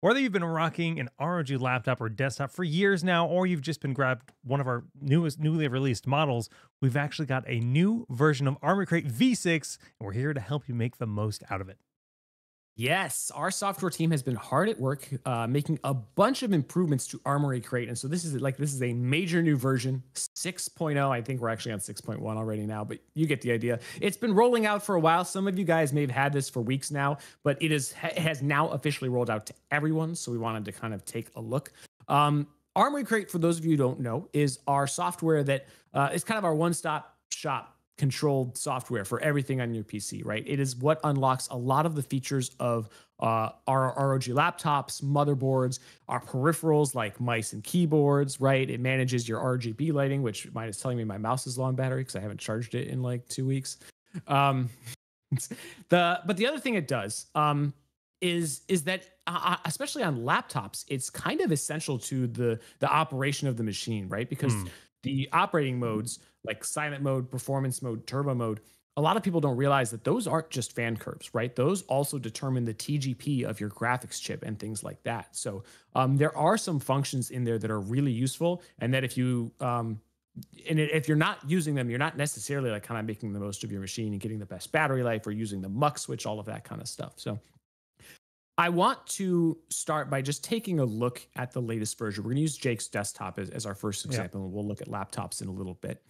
Whether you've been rocking an ROG laptop or desktop for years now, or you've just been grabbed one of our newest, newly released models, we've actually got a new version of Armoury Crate V6, and we're here to help you make the most out of it. Yes, our software team has been hard at work uh, making a bunch of improvements to Armoury Crate, and so this is like this is a major new version, 6.0. I think we're actually on 6.1 already now, but you get the idea. It's been rolling out for a while. Some of you guys may have had this for weeks now, but it is has now officially rolled out to everyone. So we wanted to kind of take a look. Um, Armoury Crate, for those of you who don't know, is our software that uh, is kind of our one-stop shop controlled software for everything on your PC, right? It is what unlocks a lot of the features of uh, our ROG laptops, motherboards, our peripherals like mice and keyboards, right? It manages your RGB lighting, which mine is telling me my mouse is low on battery because I haven't charged it in like two weeks. Um, the but the other thing it does um, is is that uh, uh, especially on laptops, it's kind of essential to the the operation of the machine, right? Because hmm. the operating modes like silent mode, performance mode, turbo mode, a lot of people don't realize that those aren't just fan curves, right? Those also determine the TGP of your graphics chip and things like that. So um, there are some functions in there that are really useful, and that if you um, and if you're not using them, you're not necessarily like kind of making the most of your machine and getting the best battery life or using the mux switch, all of that kind of stuff. So I want to start by just taking a look at the latest version. We're going to use Jake's desktop as, as our first example, yeah. and we'll look at laptops in a little bit.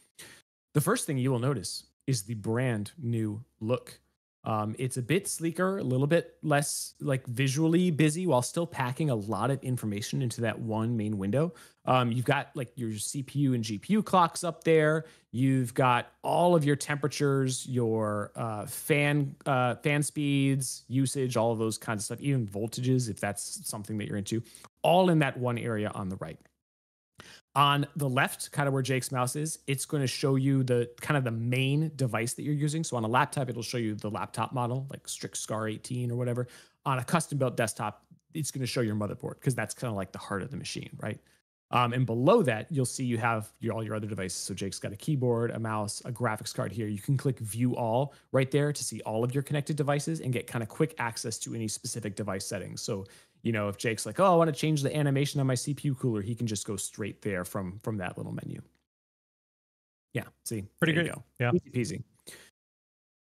The first thing you will notice is the brand new look. Um, it's a bit sleeker, a little bit less like visually busy while still packing a lot of information into that one main window. Um, you've got like your CPU and GPU clocks up there. You've got all of your temperatures, your uh, fan uh, fan speeds, usage, all of those kinds of stuff, even voltages if that's something that you're into, all in that one area on the right. On the left, kind of where Jake's mouse is, it's going to show you the kind of the main device that you're using. So on a laptop, it'll show you the laptop model, like Strix Scar 18 or whatever. On a custom built desktop, it's going to show your motherboard because that's kind of like the heart of the machine, right? Um, and below that, you'll see you have your, all your other devices. So Jake's got a keyboard, a mouse, a graphics card here. You can click View All right there to see all of your connected devices and get kind of quick access to any specific device settings. So you know, if Jake's like, oh, I want to change the animation on my CPU cooler, he can just go straight there from from that little menu. Yeah, see, pretty good. Yeah, easy peasy.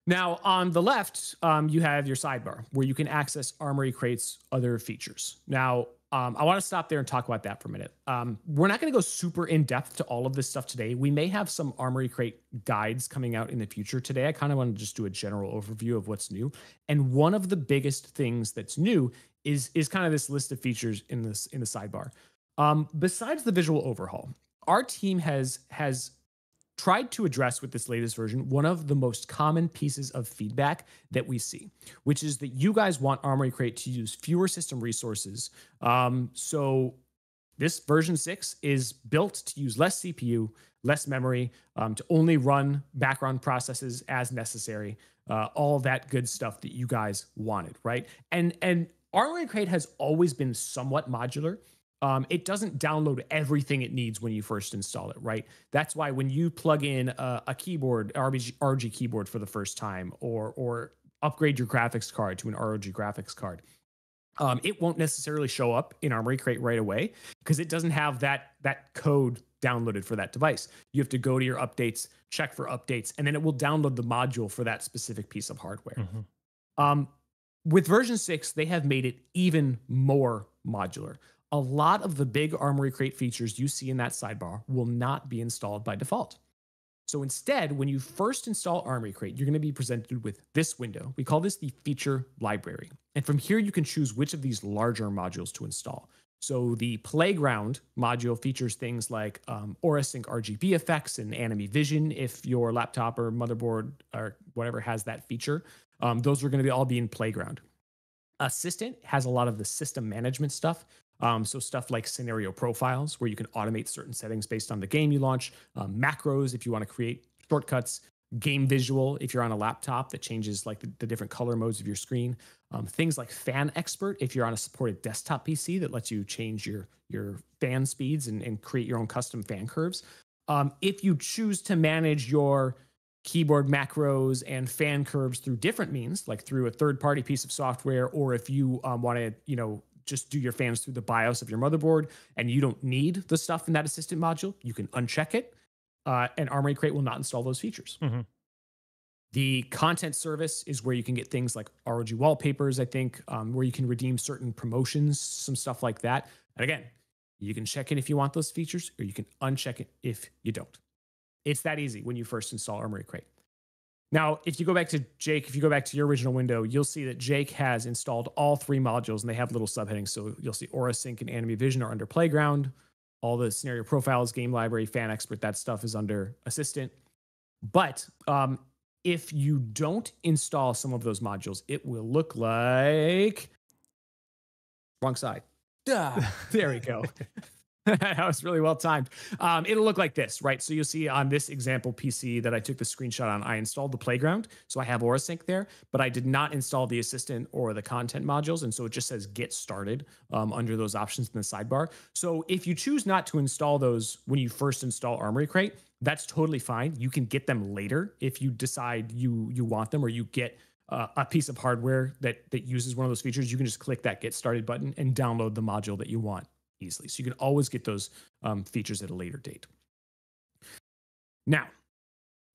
Now on the left, um, you have your sidebar where you can access Armoury Crate's other features. Now, um, I want to stop there and talk about that for a minute. Um, we're not going to go super in depth to all of this stuff today. We may have some Armoury Crate guides coming out in the future. Today, I kind of want to just do a general overview of what's new. And one of the biggest things that's new is is kind of this list of features in this in the sidebar. Um, besides the visual overhaul, our team has has tried to address with this latest version one of the most common pieces of feedback that we see, which is that you guys want Armoury Crate to use fewer system resources. Um, so this version six is built to use less CPU, less memory, um, to only run background processes as necessary. Uh, all that good stuff that you guys wanted, right? And and Armoury Crate has always been somewhat modular. Um, it doesn't download everything it needs when you first install it, right? That's why when you plug in a, a keyboard, RBG, RG keyboard for the first time, or or upgrade your graphics card to an ROG graphics card, um, it won't necessarily show up in Armoury Crate right away because it doesn't have that that code downloaded for that device. You have to go to your updates, check for updates, and then it will download the module for that specific piece of hardware. Mm-hmm. Um, with version 6, they have made it even more modular. A lot of the big Armoury Crate features you see in that sidebar will not be installed by default. So instead, when you first install Armoury Crate, you're going to be presented with this window. We call this the feature library. And from here, you can choose which of these larger modules to install. So the Playground module features things like um, Aura Sync RGB effects and Anime Vision if your laptop or motherboard or whatever has that feature. Um, those are going to be all be in Playground. Assistant has a lot of the system management stuff. Um, so stuff like scenario profiles, where you can automate certain settings based on the game you launch, um, macros if you want to create shortcuts, game visual if you're on a laptop that changes like the, the different color modes of your screen, um, things like Fan Expert if you're on a supported desktop PC that lets you change your your fan speeds and, and create your own custom fan curves. Um, if you choose to manage your keyboard macros and fan curves through different means, like through a third party piece of software, or if you um, want to, you know, just do your fans through the BIOS of your motherboard and you don't need the stuff in that assistant module, you can uncheck it, uh, and Armoury Crate will not install those features. Mhm. The content service is where you can get things like ROG wallpapers, I think, um, where you can redeem certain promotions, some stuff like that. And again, you can check it if you want those features, or you can uncheck it if you don't. It's that easy when you first install Armoury Crate. Now, if you go back to Jake, if you go back to your original window, you'll see that Jake has installed all three modules and they have little subheadings. So you'll see Aura Sync and Anime Vision are under Playground. All the scenario profiles, game library, fan expert, that stuff is under Assistant. But um, if you don't install some of those modules, it will look like wrong side. Ah, there we go. that was really well timed. Um, it'll look like this, right? So you'll see on this example PC that I took the screenshot on, I installed the playground. So I have AuraSync there, but I did not install the assistant or the content modules. And so it just says get started um, under those options in the sidebar. So if you choose not to install those when you first install Armoury Crate, that's totally fine. You can get them later if you decide you you want them or you get uh, a piece of hardware that that uses one of those features. You can just click that get started button and download the module that you want easily. So you can always get those um, features at a later date. Now,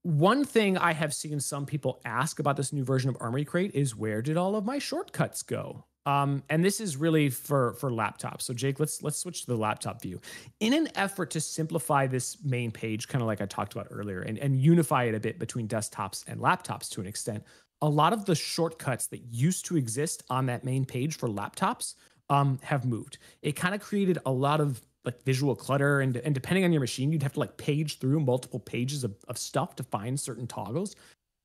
one thing I have seen some people ask about this new version of Armoury Crate is where did all of my shortcuts go? Um, and this is really for for laptops. So Jake, let's let's switch to the laptop view. In an effort to simplify this main page, kind of like I talked about earlier, and, and unify it a bit between desktops and laptops to an extent, a lot of the shortcuts that used to exist on that main page for laptops um, have moved. It kind of created a lot of like visual clutter and, and depending on your machine, you'd have to like page through multiple pages of, of stuff to find certain toggles.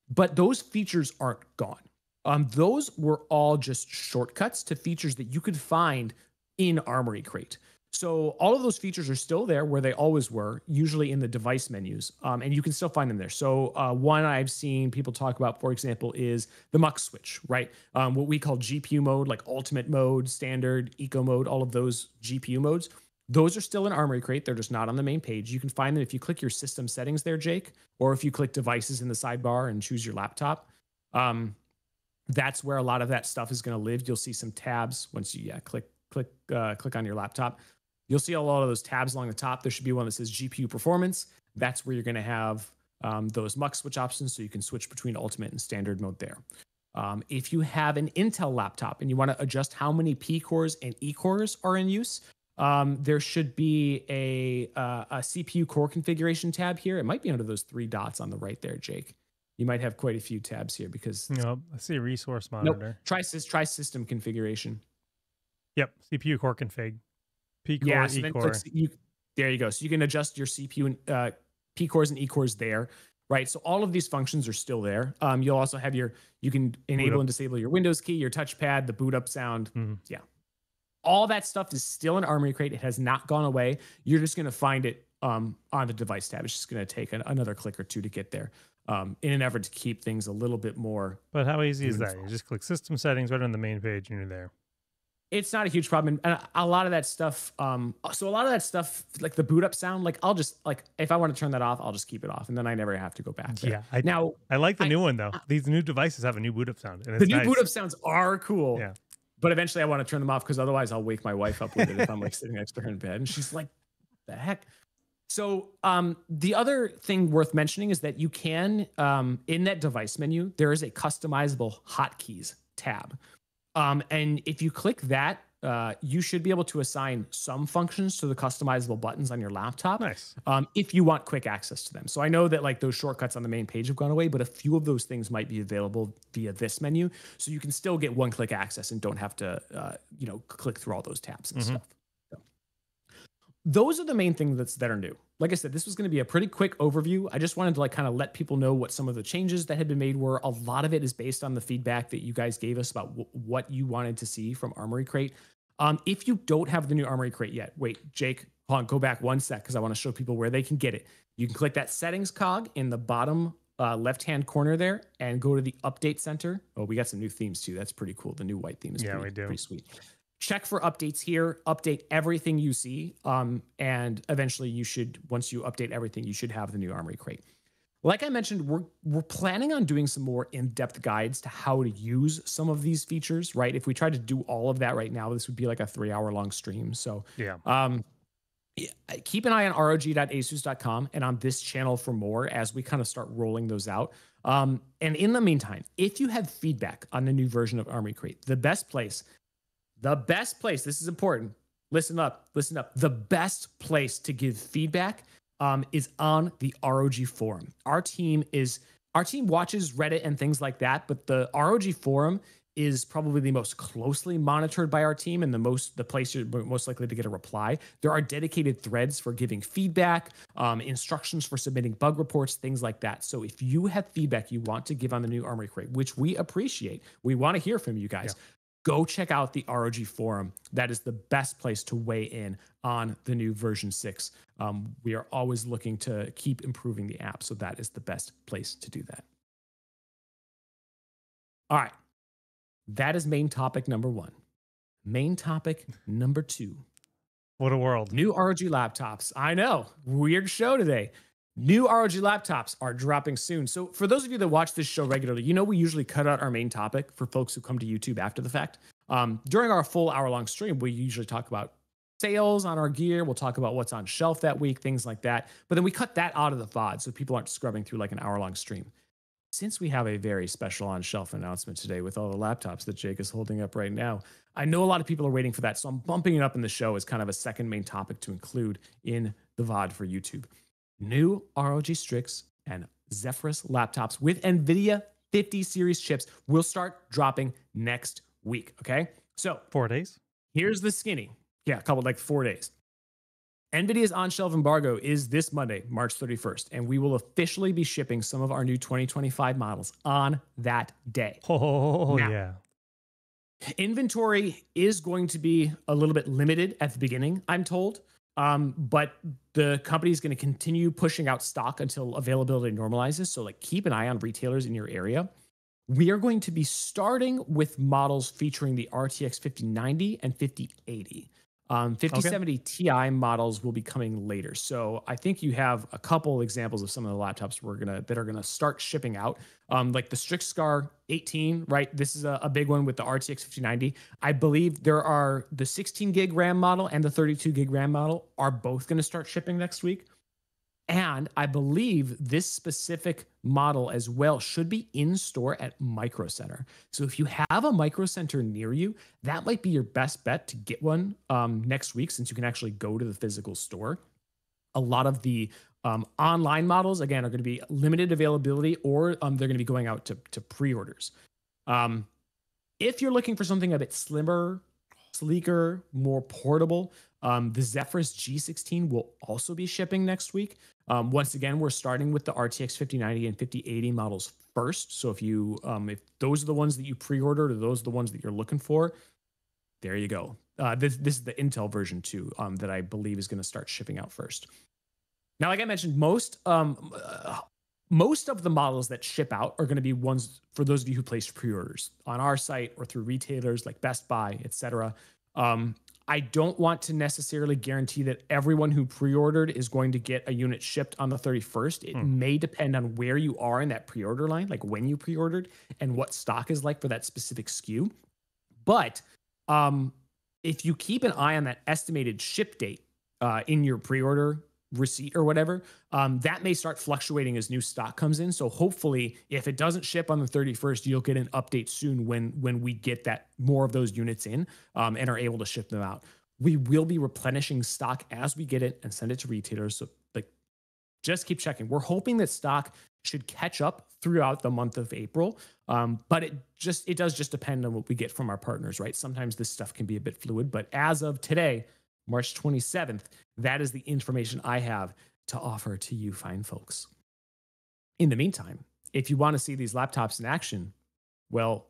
But those features aren't gone. Um, those were all just shortcuts to features that you could find in Armoury Crate. So all of those features are still there where they always were, usually in the device menus, um, and you can still find them there. So uh, one I've seen people talk about, for example, is the mux switch, right? Um, what we call GPU mode, like ultimate mode, standard, eco mode, all of those GPU modes. Those are still in Armoury Crate. They're just not on the main page. You can find them if you click your system settings there, Jake, or if you click devices in the sidebar and choose your laptop. Um, that's where a lot of that stuff is going to live. You'll see some tabs once you yeah click click uh, click on your laptop. You'll see a lot of those tabs along the top. There should be one that says GPU performance. That's where you're going to have um, those mux switch options, so you can switch between ultimate and standard mode there. Um, if you have an Intel laptop and you want to adjust how many P cores and E cores are in use, um, there should be a, uh, a CPU core configuration tab here. It might be under those three dots on the right there, Jake. You might have quite a few tabs here because Nope. I see resource monitor. nope, try, try system configuration. Yep. CPU core config. P core, Yeah, so E core. you, there you go. So you can adjust your CPU and uh, P cores and E cores there, right? So all of these functions are still there. Um, you'll also have your you can enable and disable your Windows key, your touchpad, the boot up sound. Mhm. Yeah, all that stuff is still in Armoury Crate. It has not gone away. You're just gonna find it um, on the device tab. It's just gonna take an, another click or two to get there. Um, in an effort to keep things a little bit more But how easy is that? You just click system settings right on the main page and you're there. It's not a huge problem and a lot of that stuff um so a lot of that stuff like the boot up sound like i'll just like if i want to turn that off i'll just keep it off and then i never have to go back there. Yeah. I, now I like the I- new one though. These new devices have a new boot up sound. And the new nice. boot up sounds are cool Yeah. but eventually i want to turn them off because otherwise i'll wake my wife up with it if i'm like sitting next to her in bed and she's like the heck so um, the other thing worth mentioning is that you can um, in that device menu there is a customizable hotkeys tab um, and if you click that uh, you should be able to assign some functions to the customizable buttons on your laptop Nice. um, if you want quick access to them. So I know that like those shortcuts on the main page have gone away, but a few of those things might be available via this menu, so you can still get one-click access and don't have to, uh, you know, click through all those tabs and Mhm. stuff. So, those are the main things that's that are new. Like I said, this was going to be a pretty quick overview. I just wanted to like kind of let people know what some of the changes that had been made were. A lot of it is based on the feedback that you guys gave us about w- what you wanted to see from Armoury Crate. Um, if you don't have the new Armoury Crate yet, wait, Jake, hold on, go back one sec because I want to show people where they can get it. You can click that settings cog in the bottom uh, left hand corner there and go to the update center. Oh, we got some new themes too. That's pretty cool. The new white theme is Yeah, pretty, we do. pretty sweet. Check for updates here, update everything you see. Um, and eventually you should, once you update everything, you should have the new Armoury Crate. like I mentioned, we're we're planning on doing some more in-depth guides to how to use some of these features, right? If we tried to do all of that right now, this would be like a three-hour long stream. So Yeah. um, keep an eye on rog.asus.com and on this channel for more as we kind of start rolling those out. Um, and in the meantime, if you have feedback on the new version of Armoury Crate, the best place, the best place, this is important. Listen up, listen up. The best place to give feedback um, is on the ROG forum. Our team is our team watches Reddit and things like that, but the ROG forum is probably the most closely monitored by our team and the most the place you're most likely to get a reply. There are dedicated threads for giving feedback, um, instructions for submitting bug reports, things like that. So if you have feedback you want to give on the new Armoury Crate, which we appreciate, we want to hear from you guys. Go check out the ROG forum. That is the best place to weigh in on the new version six. Um, we are always looking to keep improving the app, so that is the best place to do that. All right. That is main topic number one. Main topic number two What a world. new ROG laptops. I know, weird show today. New ROG laptops are dropping soon. So, for those of you that watch this show regularly, you know we usually cut out our main topic for folks who come to YouTube after the fact. Um, during our full hour long stream, we usually talk about sales on our gear. We'll talk about what's on shelf that week, things like that. But then we cut that out of the VOD so people aren't scrubbing through like an hour long stream. Since we have a very special on shelf announcement today with all the laptops that Jake is holding up right now, I know a lot of people are waiting for that. So I'm bumping it up in the show as kind of a second main topic to include in the VOD for YouTube. New ROG Strix and Zephyrus laptops with NVIDIA 50 series chips will start dropping next week. Okay. So Four days. Here's the skinny. Yeah, a couple like four days. NVIDIA's on shelf embargo is this Monday, March 31st, and we will officially be shipping some of our new 2025 models on that day. Oh, Now- yeah. Inventory is going to be a little bit limited at the beginning, I'm told. Um, but the company is going to continue pushing out stock until availability normalizes. So, like, keep an eye on retailers in your area. We are going to be starting with models featuring the RTX 5090 and 5080. Um, 5070 Ti models will be coming later. So I think you have a couple examples of some of the laptops we're gonna that are gonna start shipping out. Um, like the Strix Scar 18, right? This is a, a big one with the RTX 5090. I believe there are the 16 gig RAM model and the 32 gig RAM model are both gonna start shipping next week. And I believe this specific model as well should be in store at Micro Center. So if you have a Micro Center near you, that might be your best bet to get one um, next week since you can actually go to the physical store. A lot of the um, online models, again, are going to be limited availability or um, they're going to be going out to, to pre orders. Um, if you're looking for something a bit slimmer, sleeker, more portable, um, the Zephyrus G16 will also be shipping next week. Um, once again, we're starting with the RTX 5090 and 5080 models first. So if you um, if those are the ones that you pre-ordered or those are the ones that you're looking for, there you go. Uh, this this is the Intel version too um, that I believe is going to start shipping out first. Now, like I mentioned, most um, uh, most of the models that ship out are going to be ones for those of you who placed pre-orders on our site or through retailers like Best Buy, etc. Um, I don't want to necessarily guarantee that everyone who pre-ordered is going to get a unit shipped on the 31st. It Hmm. may depend on where you are in that pre-order line, like when you pre-ordered and what stock is like for that specific SKU. But um, if you keep an eye on that estimated ship date uh, in your pre-order receipt or whatever, um, that may start fluctuating as new stock comes in. So hopefully, if it doesn't ship on the 31st, you'll get an update soon when when we get that more of those units in um, and are able to ship them out. We will be replenishing stock as we get it and send it to retailers. So like, just keep checking. We're hoping that stock should catch up throughout the month of April. Um, but it just it does just depend on what we get from our partners, right? Sometimes this stuff can be a bit fluid, but as of today, March 27th, that is the information I have to offer to you fine folks. In the meantime, if you want to see these laptops in action, well,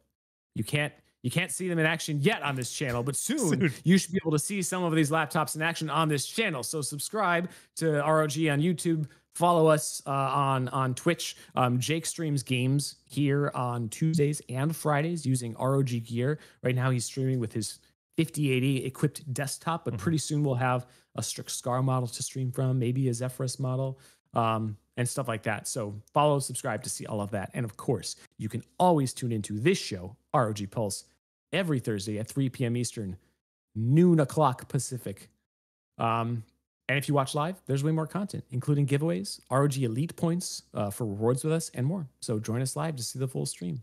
you can't you can't see them in action yet on this channel, but soon, Soon. you should be able to see some of these laptops in action on this channel. So subscribe to ROG on YouTube. Follow us uh, on on Twitch. Um, Jake streams games here on Tuesdays and Fridays using ROG gear. Right now, he's streaming with his 5080 equipped desktop, but Mhm. pretty soon we'll have a Strix Scar model to stream from, maybe a Zephyrus model. Um, and stuff like that. So follow, subscribe to see all of that. And of course, you can always tune into this show, ROG Pulse, every Thursday at 3 p.m. Eastern, noon o'clock Pacific. Um, and if you watch live, there's way more content, including giveaways, ROG Elite points uh, for rewards with us, and more. So join us live to see the full stream.